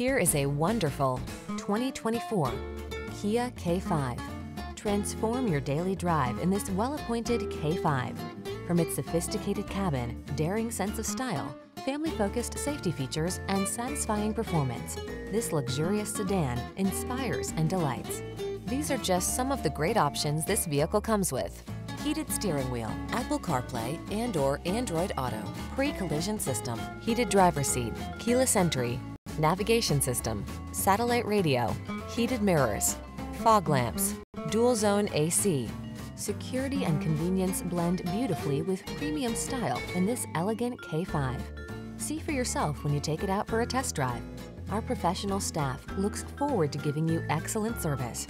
Here is a wonderful 2024 Kia K5. Transform your daily drive in this well-appointed K5. From its sophisticated cabin, daring sense of style, family-focused safety features, and satisfying performance, this luxurious sedan inspires and delights. These are just some of the great options this vehicle comes with. Heated steering wheel, Apple CarPlay and or Android Auto, pre-collision system, heated driver seat, keyless entry, navigation system, satellite radio, heated mirrors, fog lamps, dual zone AC. Security and convenience blend beautifully with premium style in this elegant K5. See for yourself when you take it out for a test drive. Our professional staff looks forward to giving you excellent service.